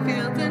I feel